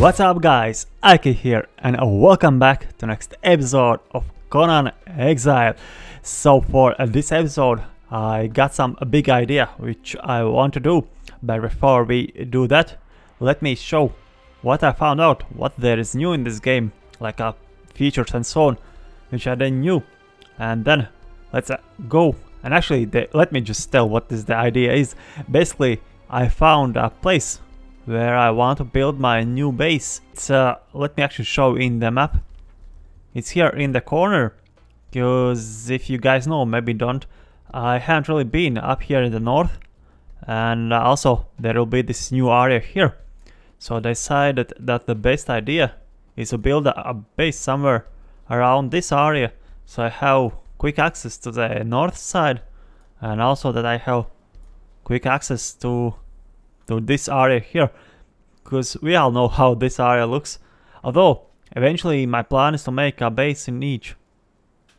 What's up guys, Aki here and welcome back to next episode of Conan Exile. So for this episode I got some big idea which I want to do, but before we do that let me show what I found out, what there is new in this game, like uh, features and so on, which I didn't knew. And then let's uh, go and actually let me just tell what this the idea is. Basically I found a place where I want to build my new base. It's, uh, let me actually show in the map. It's here in the corner, because if you guys know, maybe don't, I haven't really been up here in the north, and also there will be this new area here. So I decided that the best idea is to build a, a base somewhere around this area, so I have quick access to the north side, and also that I have quick access to to this area here because we all know how this area looks. Although eventually my plan is to make a base in each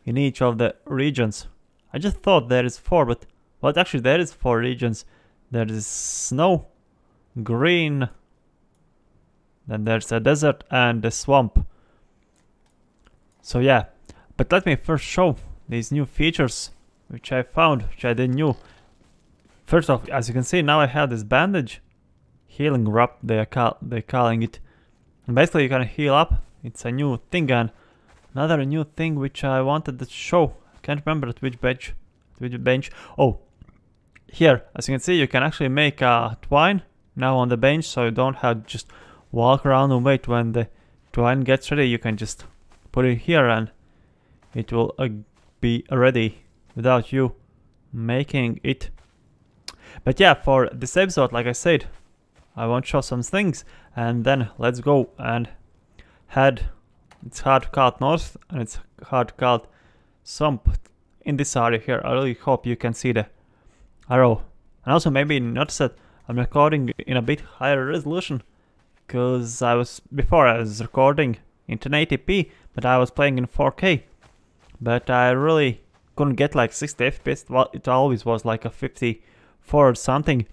in each of the regions. I just thought there is four but well actually there is four regions. There is snow green then there's a desert and a swamp. So yeah but let me first show these new features which I found which I didn't know First off, as you can see, now I have this bandage. Healing wrap, they are call they're calling it. And basically, you can heal up. It's a new thing, and another new thing which I wanted to show. Can't remember at which bench. which bench. Oh, here, as you can see, you can actually make a twine now on the bench, so you don't have to just walk around and wait when the twine gets ready. You can just put it here, and it will uh, be ready without you making it. But yeah, for this episode, like I said, I want to show some things and then let's go and head. It's hard to cut north and it's hard to cut some in this area here. I really hope you can see the arrow. And also maybe notice that I'm recording in a bit higher resolution because I was before I was recording in 1080p but I was playing in 4K but I really couldn't get like 60 FPS well it always was like a 50 or something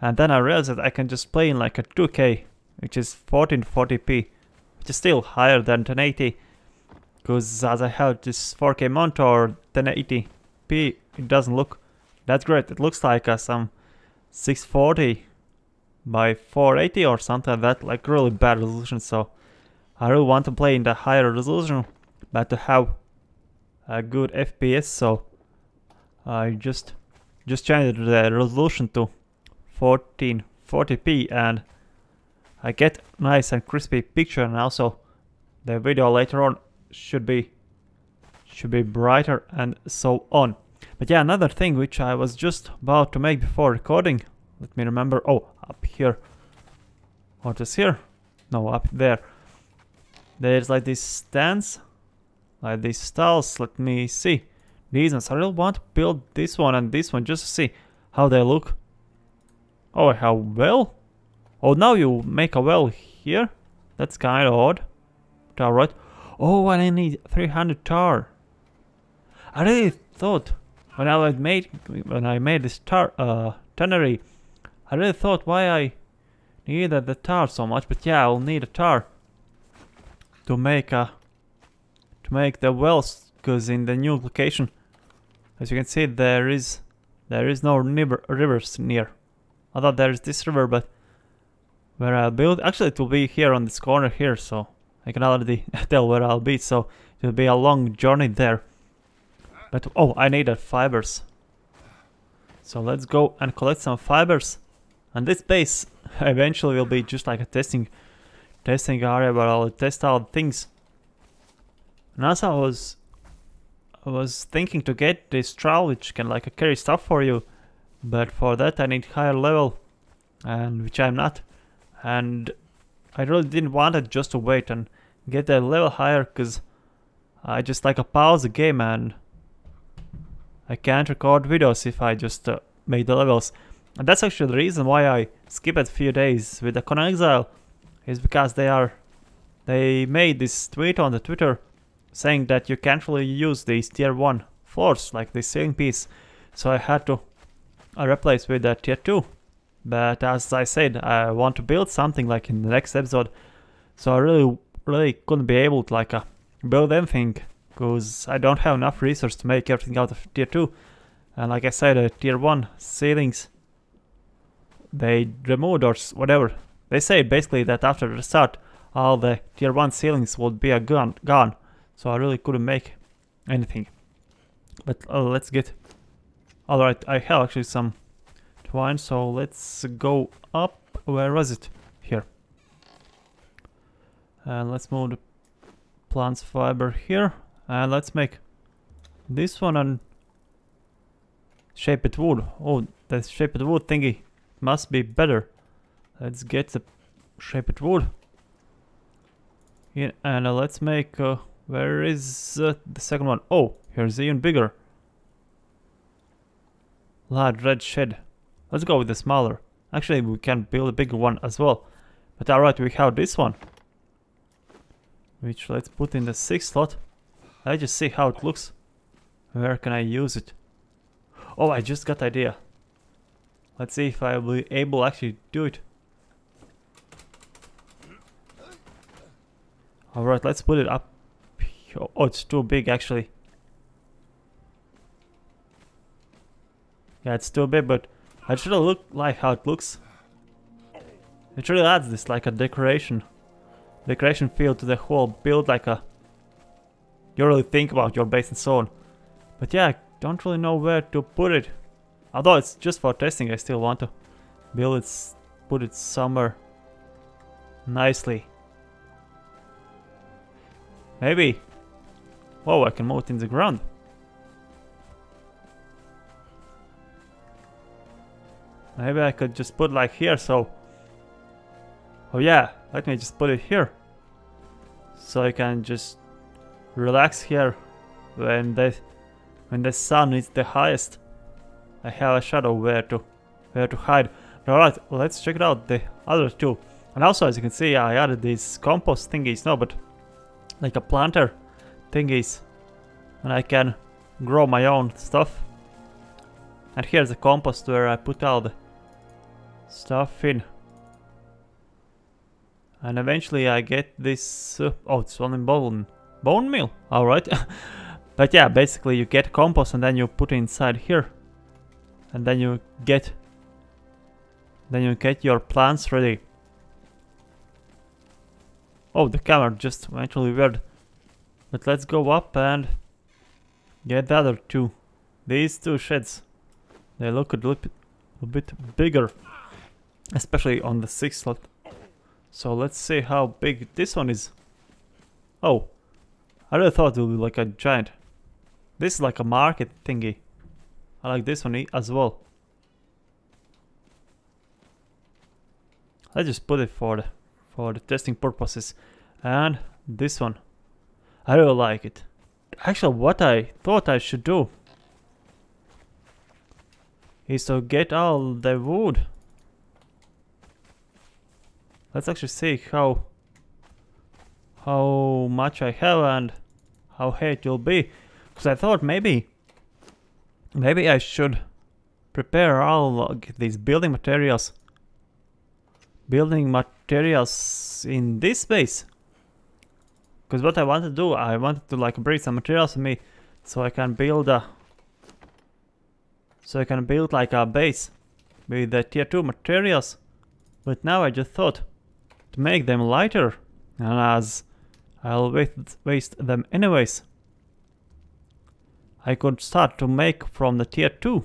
and then I realized that I can just play in like a 2K which is 1440p which is still higher than 1080 because as I have this 4K monitor 1080p it doesn't look that great. It looks like uh, some 640 by 480 or something like that like really bad resolution. So I really want to play in the higher resolution but to have a good FPS so I just just changed the resolution to 1440p and I get nice and crispy picture and also the video later on should be should be brighter and so on. But yeah, another thing which I was just about to make before recording. Let me remember. Oh, up here. What is here? No, up there. There's like these stands. Like these stalls. Let me see reasons. I really want to build this one and this one just to see how they look. Oh, how well? Oh, now you make a well here? That's kind of odd. Tar, right? Oh, and I need 300 tar. I really thought when I made when I made this tar uh tannery, I really thought why I needed the tar so much. But yeah, I'll need a tar to make a to make the wells because in the new location as you can see, there is there is no river, rivers near. I thought there is this river, but where I'll build, actually it will be here on this corner here, so I can already tell where I'll be, so it will be a long journey there. But, oh, I needed fibers. So let's go and collect some fibers. And this base eventually will be just like a testing testing area where I'll test out things. And also I was I was thinking to get this thrall which can like carry stuff for you, but for that I need higher level, and which I'm not. And I really didn't want it just to wait and get that level higher because I just like a pause the game and I can't record videos if I just uh, make the levels. And that's actually the reason why I skipped a few days with the Conan Exile is because they are they made this tweet on the Twitter saying that you can't really use these tier 1 floors like the ceiling piece so I had to uh, replace with a tier 2 but as I said I want to build something like in the next episode So I really, really couldn't be able to like uh, build anything because I don't have enough resources to make everything out of tier 2. And like I said, uh, tier 1 ceilings, they removed or whatever. They say basically that after the start, all the tier 1 ceilings would be gone, gone. So I really couldn't make anything. But uh, let's get... Alright, I have actually some twine, so let's go up. Where was it? Here. And let's move the plants fiber here. And let's make this one and shaped wood. Oh, the shaped wood thingy must be better. Let's get the shaped wood. Yeah, and uh, let's make... Uh, where is uh, the second one? Oh, here's even bigger. Large red shed. Let's go with the smaller. Actually, we can build a bigger one as well. But alright, we have this one. Which let's put in the sixth slot. Let's just see how it looks. Where can I use it? Oh, I just got idea. Let's see if I will be able actually do it. Alright, let's put it up. Oh, it's too big actually. Yeah, it's too big, but it should look like how it looks. It really adds this like a decoration. Decoration feel to the whole build like a... You really think about your base and so on. But yeah, I don't really know where to put it. Although it's just for testing, I still want to build it, put it somewhere nicely. Maybe. Whoa, I can move it in the ground. Maybe I could just put like here, so... Oh yeah, let me just put it here. So I can just relax here when the when the sun is the highest. I have a shadow where to where to hide. Alright, let's check it out, the other two. And also as you can see I added these compost thingies, no but like a planter thingies. And I can grow my own stuff. And here's the compost where I put all the stuff in. And eventually I get this... Uh, oh, it's only bone, bone meal. Alright. but yeah, basically you get compost and then you put it inside here. And then you get... Then you get your plants ready. Oh, the camera just actually weird. But let's go up and get the other two. These two sheds. They look a little bit, a bit bigger. Especially on the sixth slot. So let's see how big this one is. Oh, I really thought it would be like a giant. This is like a market thingy. I like this one as well. Let's just put it for the, for the testing purposes. And this one. I really like it. Actually, what I thought I should do is to get all the wood Let's actually see how how much I have and how high it will be. Because I thought maybe maybe I should prepare all these building materials building materials in this space. Because what I wanted to do, I wanted to like bring some materials with me so I can build a so I can build like a base with the tier 2 materials. But now I just thought to make them lighter, and as I'll waste them anyways. I could start to make from the tier 2.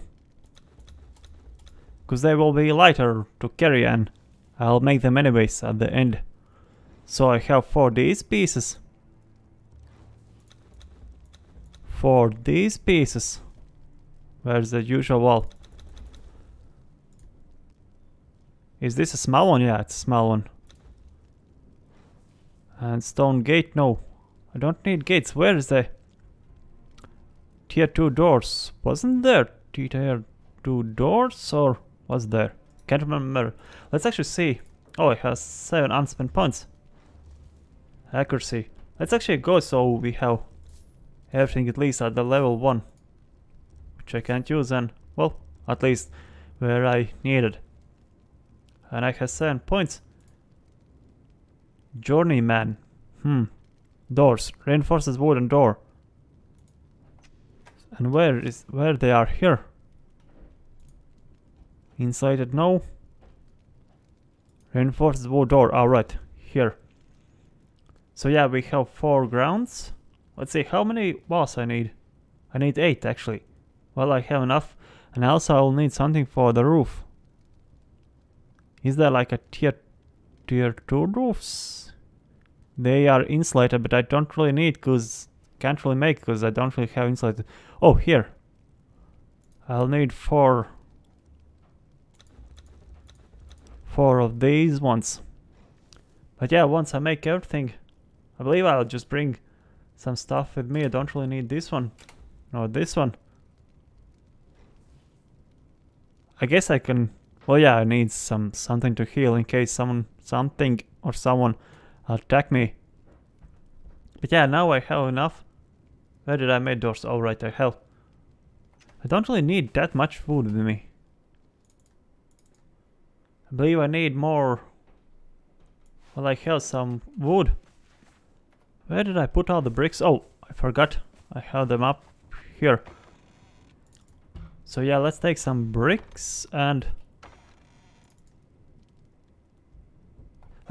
Because they will be lighter to carry and I'll make them anyways at the end. So I have for these pieces. For these pieces. Where's the usual wall? Is this a small one? Yeah, it's a small one. And stone gate, no. I don't need gates. Where is the tier 2 doors? Wasn't there tier 2 doors or was there? Can't remember. Let's actually see. Oh, it has 7 unspent points. Accuracy. Let's actually go so we have everything at least at the level 1. Which I can't use and, well, at least where I needed. And I have 7 points. Journeyman. Hmm. Doors. Reinforces wooden door. And where is where they are here? Insulated no. Reinforced wood door. Alright, here. So yeah, we have four grounds. Let's see how many walls I need. I need eight actually. Well, I have enough. And also I'll need something for the roof. Is there like a tier tier 2 roofs? They are insulated, but I don't really need because can't really make because I don't really have insulated. Oh, here. I'll need four four of these ones. But yeah, once I make everything, I believe I'll just bring some stuff with me. I don't really need this one. No, this one. I guess I can... Well, yeah, I need some something to heal in case someone, something or someone attack me. But yeah, now I have enough. Where did I make doors? Oh, right, I have. I don't really need that much food with me. I believe I need more... Well, I have some wood. Where did I put all the bricks? Oh, I forgot. I have them up here. So yeah, let's take some bricks and...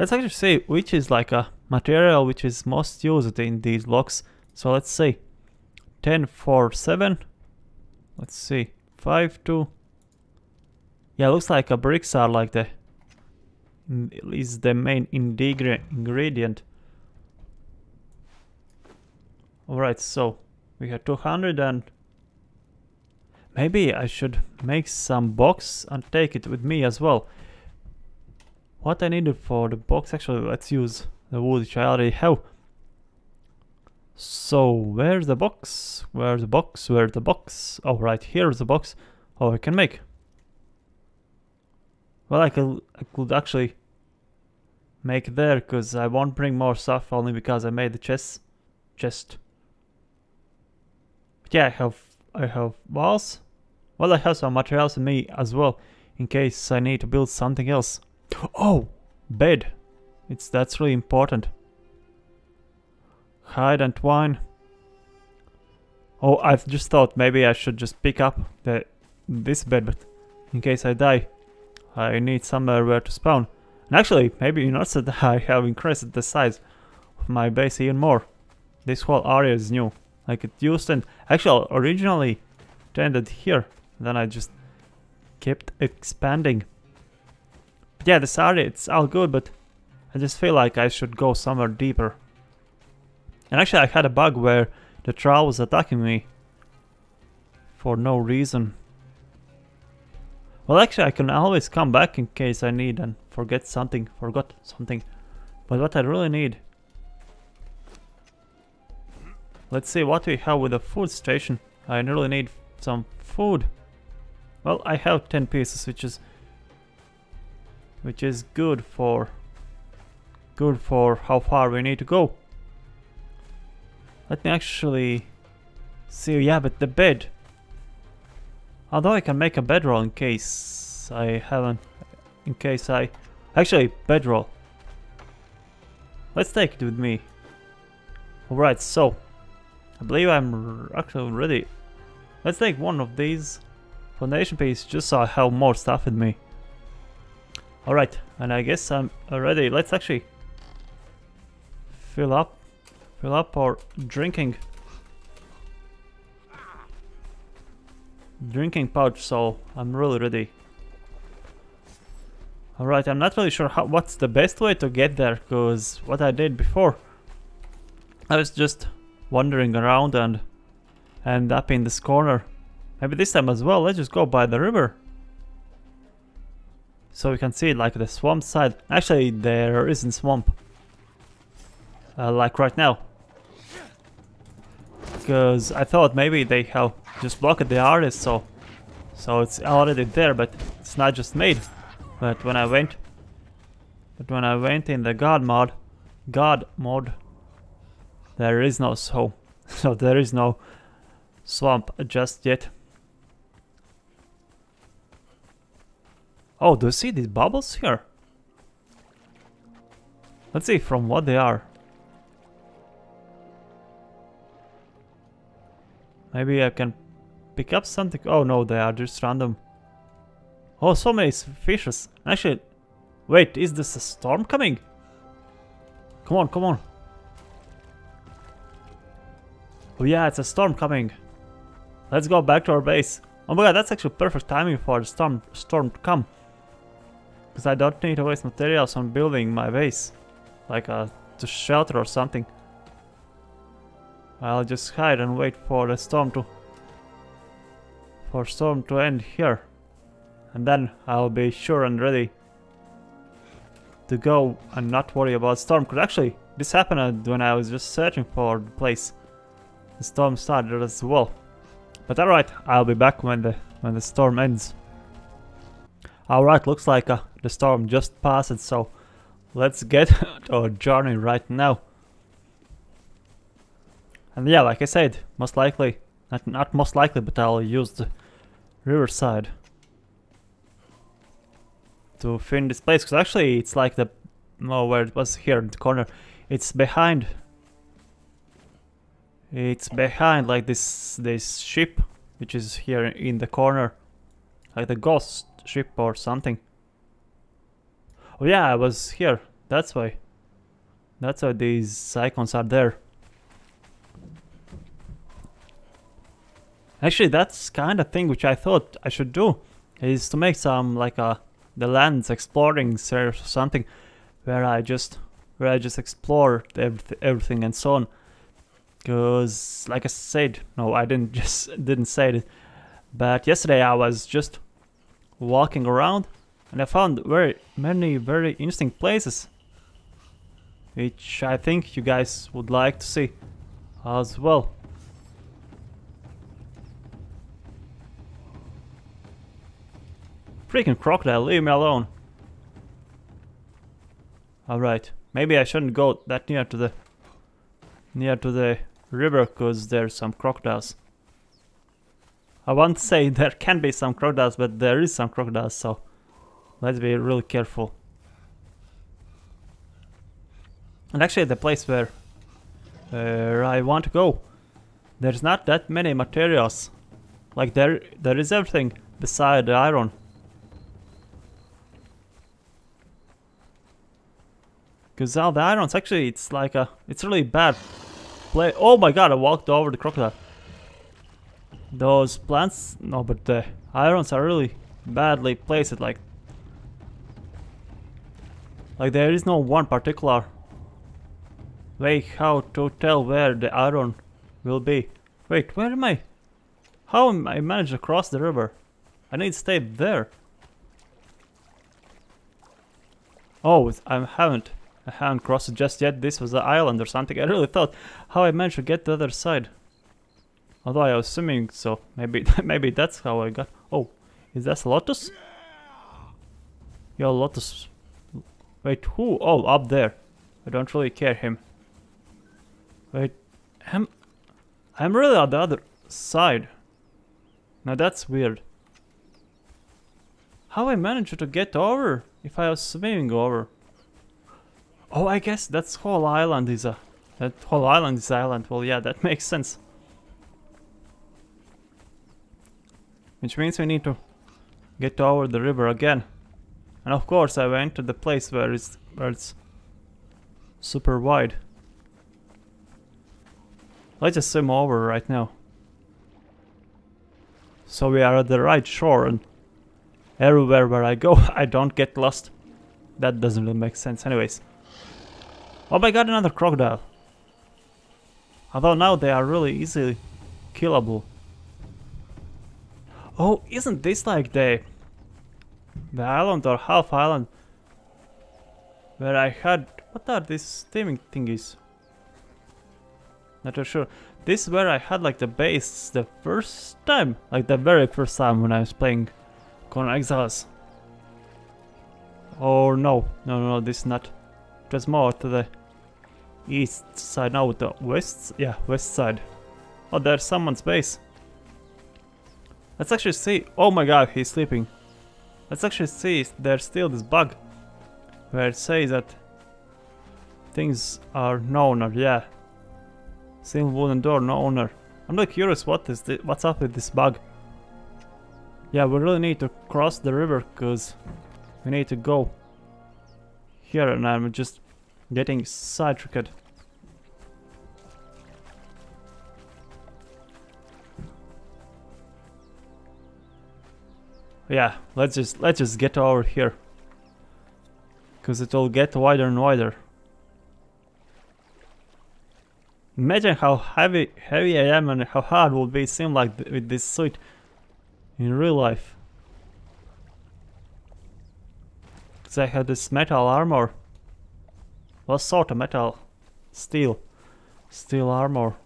Let's actually see which is like a material which is most used in these blocks. So let's see. 10 for 7. Let's see. 5 2. Yeah, looks like a bricks are like the is the main ingredient. Alright, so we have 200 and Maybe I should make some box and take it with me as well. What I needed for the box, actually let's use the wood which I already have. So where's the box? Where's the box? Where's the box? Oh right, here's the box. Oh I can make. Well I could I could actually make there because I won't bring more stuff only because I made the chest chest. But yeah I have I have walls. Well, I have some materials in me as well, in case I need to build something else. Oh, bed. It's that's really important. Hide and twine. Oh, I've just thought maybe I should just pick up the this bed, but in case I die, I need somewhere where to spawn. And actually, maybe you noticed that I have increased the size of my base even more. This whole area is new like it used and actually originally ended here then I just kept expanding yeah this area it's all good but I just feel like I should go somewhere deeper and actually I had a bug where the troll was attacking me for no reason well actually I can always come back in case I need and forget something forgot something but what I really need Let's see what we have with the food station. I really need some food. Well, I have 10 pieces, which is which is good for good for how far we need to go. Let me actually see. Yeah, but the bed. Although I can make a bedroll in case I haven't, in case I actually bedroll. Let's take it with me. Alright, so I believe I'm actually ready. Let's take one of these foundation pieces just so I have more stuff with me. Alright, and I guess I'm ready. Let's actually fill up, fill up our drinking drinking pouch, so I'm really ready. Alright, I'm not really sure how, what's the best way to get there, because what I did before, I was just wandering around and end up in this corner. Maybe this time as well, let's just go by the river. So we can see like the swamp side. Actually, there isn't swamp. Uh, like right now. Because I thought maybe they have just blocked the artist, so so it's already there, but it's not just made. But when I went, but when I went in the God mod, God mod, there is no so, so there is no swamp just yet. Oh, do you see these bubbles here? Let's see from what they are. Maybe I can pick up something. Oh no, they are just random. Oh, so many fishes. Actually, wait, is this a storm coming? Come on, come on. Oh yeah, it's a storm coming. Let's go back to our base. Oh my god, that's actually perfect timing for the storm, storm to come. Because I don't need to waste materials on building my base. Like a uh, to shelter or something. I'll just hide and wait for the storm to... For storm to end here. And then I'll be sure and ready to go and not worry about storm. Because actually, this happened when I was just searching for the place. The storm started as well. But alright, I'll be back when the when the storm ends. Alright, looks like uh, the storm just passed, so let's get our journey right now. And yeah, like I said, most likely, not, not most likely, but I'll use the riverside to fin this place, because actually it's like the, oh, where it was here in the corner, it's behind, it's behind like this, this ship, which is here in the corner, like the ghost ship or something. Oh yeah, I was here, that's why. That's why these icons are there. Actually, that's kind of thing which I thought I should do, is to make some like a uh, the lands exploring or something, where I just where I just explore everyth everything and so on. Cause like I said, no, I didn't just didn't say it, but yesterday I was just walking around and I found very many very interesting places, which I think you guys would like to see as well. Freaking crocodile, leave me alone. Alright, maybe I shouldn't go that near to the near to the river because there's some crocodiles. I won't say there can be some crocodiles, but there is some crocodiles, so let's be really careful. And actually the place where, where I want to go, there's not that many materials. Like there, there is everything beside the iron. Because now the iron's actually, it's like a, it's really bad play. Oh my god, I walked over the crocodile. Those plants, no, but the irons are really badly placed. Like, like there is no one particular way how to tell where the iron will be. Wait, where am I? How am I managed to cross the river? I need to stay there. Oh, I haven't. I haven't crossed it just yet. This was an island or something. I really thought how I managed to get to the other side. Although I was swimming, so maybe maybe that's how I got. Oh, is that Lotus? Yo, Lotus. Wait, who? Oh, up there. I don't really care him. Wait, I'm I'm really on the other side. Now that's weird. How I managed to get over if I was swimming over? Oh, I guess that's whole island is a... That whole island is island. Well, yeah, that makes sense. Which means we need to get over the river again. And of course I went to the place where it's, where it's super wide. Let's just swim over right now. So we are at the right shore and everywhere where I go I don't get lost. That doesn't really make sense anyways. Oh my god, another crocodile. Although now they are really easily killable. Oh, isn't this like the the island or half island where I had what are these steaming thingies? Not too sure. This is where I had like the base the first time, like the very first time when I was playing Conan Exiles. Or no, no, no, this is not. It was more to the east side now, the west, yeah, west side. Oh, there's someone's base. Let's actually see, oh my god, he's sleeping. Let's actually see, if there's still this bug where it says that things are no owner, yeah. Single wooden door, no owner. I'm really curious what is this, what's up with this bug. Yeah, we really need to cross the river because we need to go here and I'm just getting sidetracked. Yeah, let's just let's just get over here. Cause it'll get wider and wider. Imagine how heavy heavy I am and how hard will be seem like th with this suit in real life. Cause I have this metal armor. What sort of metal? Steel. Steel armor.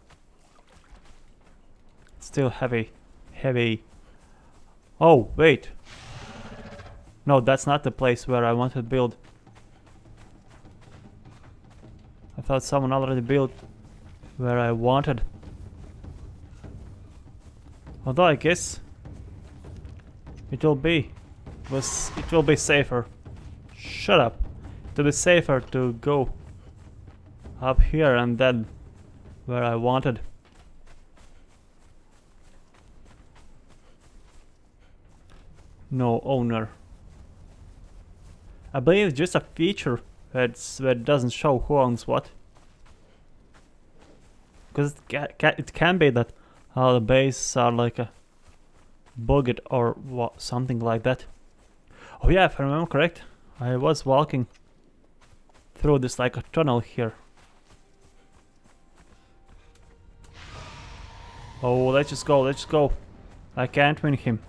Still heavy. Heavy. Oh, wait. No, that's not the place where I wanted to build. I thought someone already built where I wanted. Although I guess it will be was it will be safer. Shut up. It will be safer to go up here and then where I wanted. No owner. I believe it's just a feature that's, that doesn't show who owns what. Because it, ca ca it can be that uh, the bases are like a bugged or what, something like that. Oh yeah, if I remember correct, I was walking through this like a tunnel here. Oh, let's just go, let's just go. I can't win him.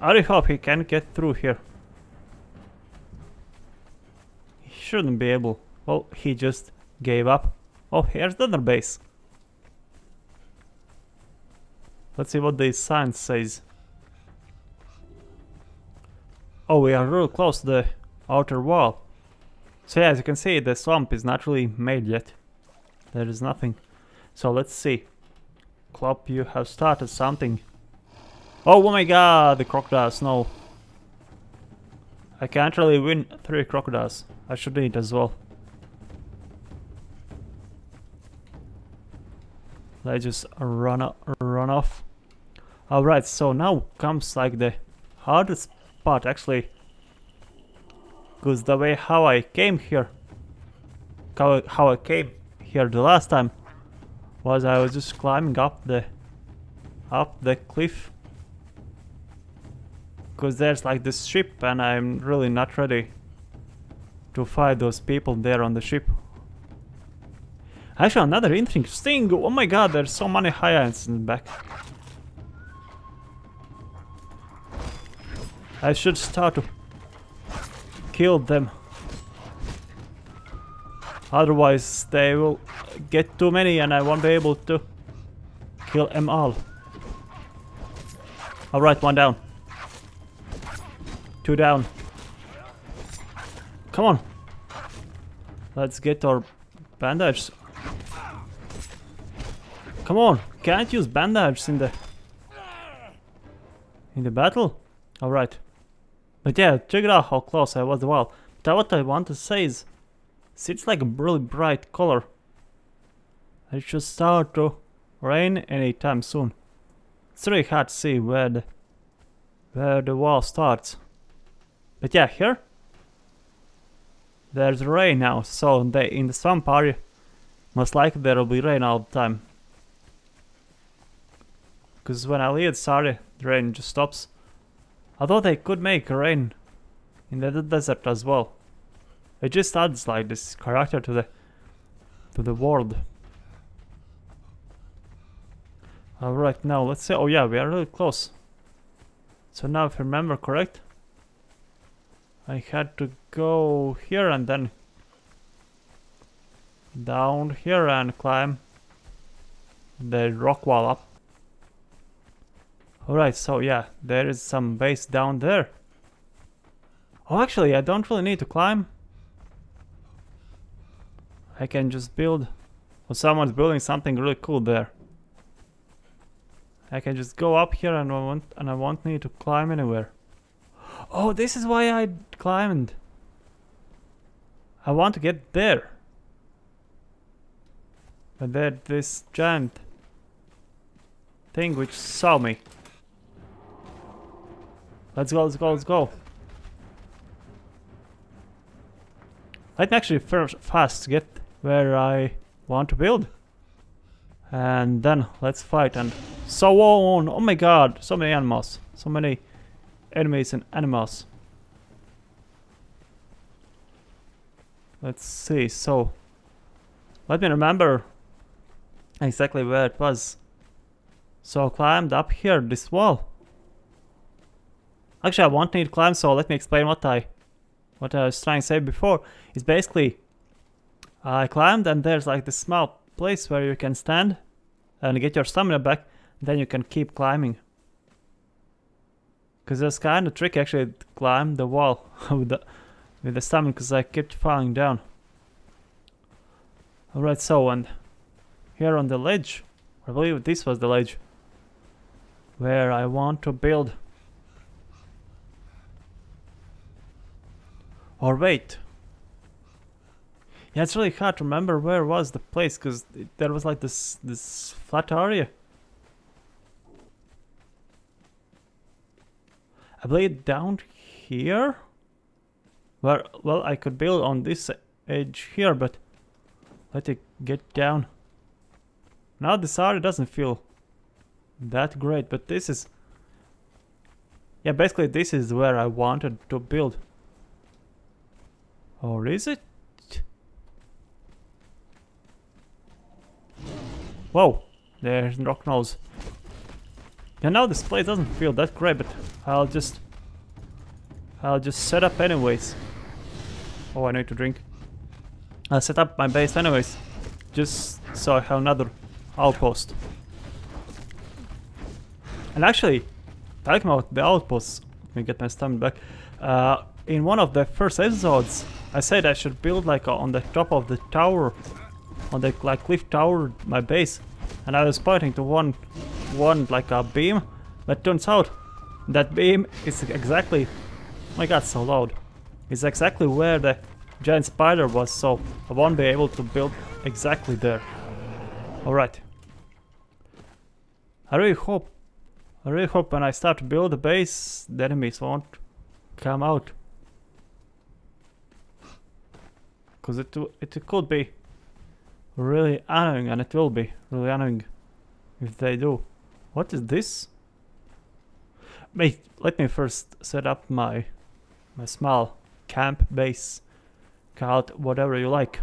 I really hope he can get through here. He shouldn't be able. Well, he just gave up. Oh, here's the other base. Let's see what the sign says. Oh, we are real close to the outer wall. So yeah, as you can see, the swamp is not really made yet. There is nothing. So let's see. Klopp, you have started something. Oh, oh my god, the crocodiles, no. I can't really win three crocodiles. I should eat as well. Let's just run, run off. Alright, so now comes like the hardest part actually. Because the way how I came here, how, how I came here the last time, was I was just climbing up the, up the cliff. Because there's like this ship and I'm really not ready to fight those people there on the ship. Actually, another interesting. thing. Oh my god, there's so many Hyans in the back. I should start to kill them. Otherwise, they will get too many and I won't be able to kill them all. Alright, one down. Two down. Come on. Let's get our bandage Come on, can't use bandages in the in the battle. All right, but yeah, check it out how close I was. Well, but what I want to say is, See, it's like a really bright color. It should start to rain anytime soon. It's really hard to see where the where the wall starts. But yeah, here there's rain now, so they in the swamp area most likely there will be rain all the time. Because when I leave sorry, the rain just stops. Although they could make rain in the desert as well. It just adds like this character to the to the world. Alright, now let's say, oh yeah, we are really close. So now if I remember correct, I had to go here and then down here and climb the rock wall up. Alright, so yeah, there is some base down there. Oh, actually, I don't really need to climb. I can just build... Well, someone's building something really cool there. I can just go up here and I won't, and I won't need to climb anywhere. Oh, this is why I climbed. I want to get there. But there's this giant thing which saw me. Let's go, let's go, let's go. Let me actually first fast get where I want to build. And then let's fight and so on. Oh my god, so many animals. So many enemies and animals. Let's see, so let me remember exactly where it was. So I climbed up here, this wall. Actually, I won't need to climb, so let me explain what I what I was trying to say before. Is basically I climbed and there's like this small place where you can stand and get your stamina back. Then you can keep climbing. Cause it's kind of tricky actually to climb the wall with the with the stamina because I kept falling down. Alright, so and here on the ledge, I believe this was the ledge where I want to build. Or wait. Yeah, it's really hard to remember where was the place because there was like this this flat area. I believe down here. Where well I could build on this edge here, but let it get down. Now this area doesn't feel that great, but this is... Yeah, basically this is where I wanted to build. Or is it? Whoa, there's rock nose. Yeah, now this place doesn't feel that great, but I'll just... I'll just set up anyways. Oh, I need to drink. I'll set up my base anyways, just so I have another outpost. And actually, talking about the outposts, let me get my stamina back. Uh, in one of the first episodes, I said I should build like on the top of the tower, on the like cliff tower, my base, and I was pointing to one, one like a beam, but turns out that beam is exactly, oh my god, so loud. is exactly where the giant spider was, so I won't be able to build exactly there. Alright. I really hope, I really hope when I start to build the base, the enemies won't come out. Because it, it could be really annoying, and it will be really annoying if they do. What is this? Wait, let me first set up my my small camp base. Call it whatever you like.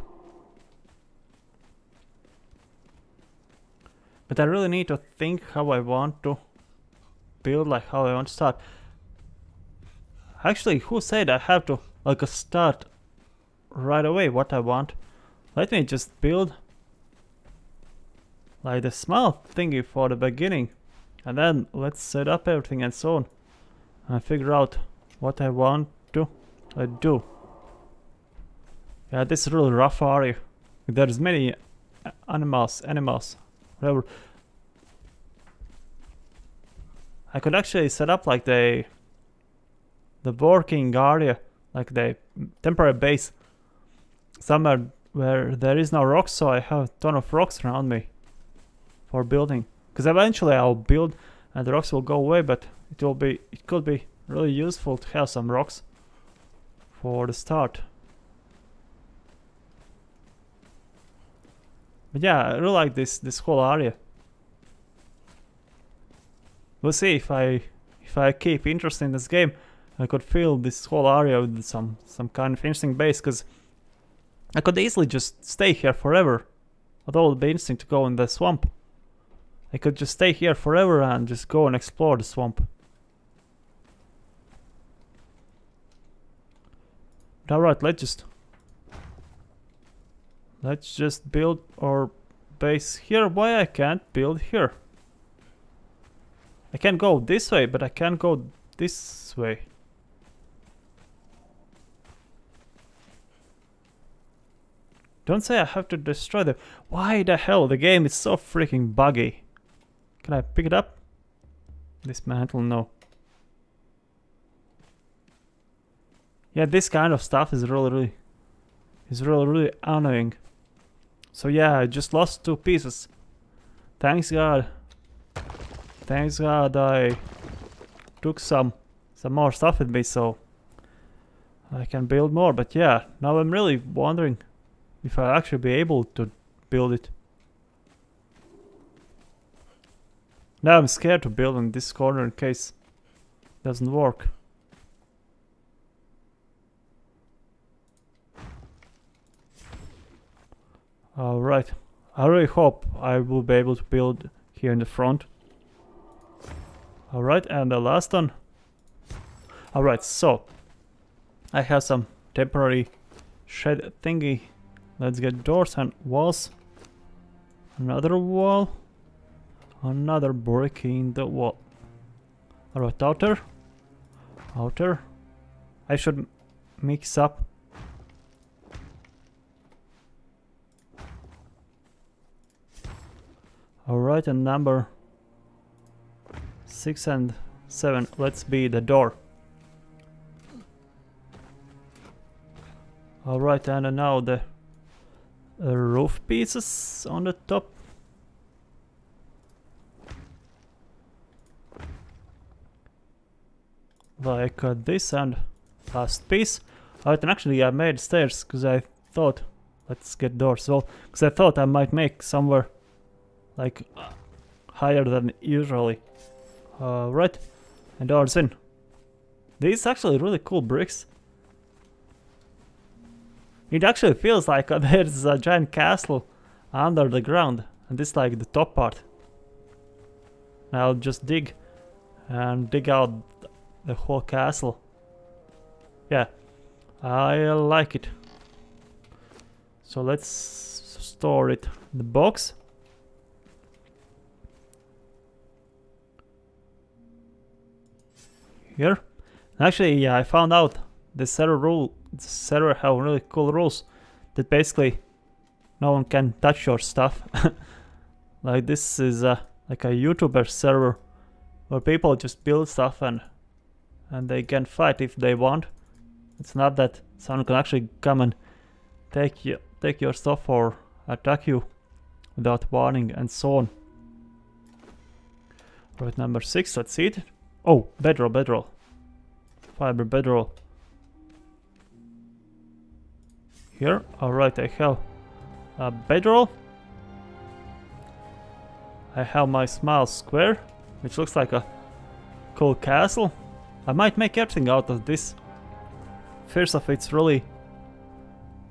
But I really need to think how I want to build, like how I want to start. Actually, who said I have to like start right away what I want? Let me just build like the small thingy for the beginning. And then let's set up everything and so on. And figure out what I want to uh, do. Yeah, this is really rough area. There's many animals, animals, whatever. I could actually set up like the the working area, like the temporary base, somewhere where there is no rocks, so I have a ton of rocks around me for building. Because eventually I'll build and the rocks will go away, but it will be it could be really useful to have some rocks for the start. But yeah, I really like this this whole area. We'll see if I if I keep interest in this game. I could fill this whole area with some some kind of interesting base because I could easily just stay here forever. Although it would be interesting to go in the swamp. I could just stay here forever and just go and explore the swamp. Alright, let's just Let's just build our base here. Why I can't build here? I can't go this way, but I can't go this way. Don't say I have to destroy them. Why the hell? The game is so freaking buggy. Can I pick it up? Dismantle? No. Yeah, this kind of stuff is really, really is really, really annoying. So yeah, I just lost two pieces. Thanks God. Thanks God I took some some more stuff with me so I can build more. But yeah, now I'm really wondering if I'll actually be able to build it. Now I'm scared to build in this corner in case it doesn't work. Alright, I really hope I will be able to build here in the front. Alright, and the last one. Alright, so I have some temporary shed thingy. Let's get doors and walls. Another wall. Another brick in the wall. Alright, outer. Outer. I should mix up Alright, and number 6 and 7, let's be the door. Alright, and now the uh, roof pieces on the top. Like uh, this and last piece. Alright, and actually I made stairs because I thought, let's get doors. Well, because I thought I might make somewhere like higher than usually. Uh, right, and doors in. These actually really cool bricks. It actually feels like uh, there's a giant castle under the ground, and this like the top part. I'll just dig and dig out the whole castle. Yeah, I like it. So let's store it in the box. here. Actually, yeah, I found out the server rule, the server have really cool rules that basically no one can touch your stuff. like this is a, like a YouTuber server where people just build stuff and and they can fight if they want. It's not that someone can actually come and take you take your stuff or attack you without warning and so on. Right, number six, let's see it. Oh, bedroll, bedroll. Fiber bedroll. Here, alright, I have a bedroll. I have my smile square, which looks like a cool castle. I might make everything out of this. First off, it's really...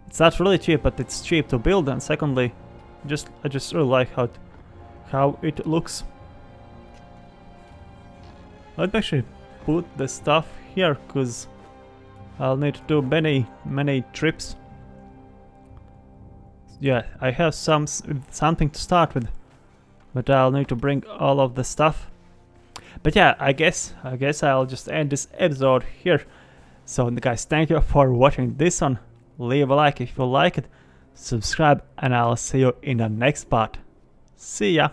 It's not really cheap, but it's cheap to build, and secondly, just I just really like how it, how it looks. Let me actually put the stuff here, because I'll need to do many, many trips. Yeah, I have some something to start with, but I'll need to bring all of the stuff. But yeah, I guess I guess I'll just end this episode here. So guys, thank you for watching this one. Leave a like if you like it, subscribe, and I'll see you in the next part. See ya!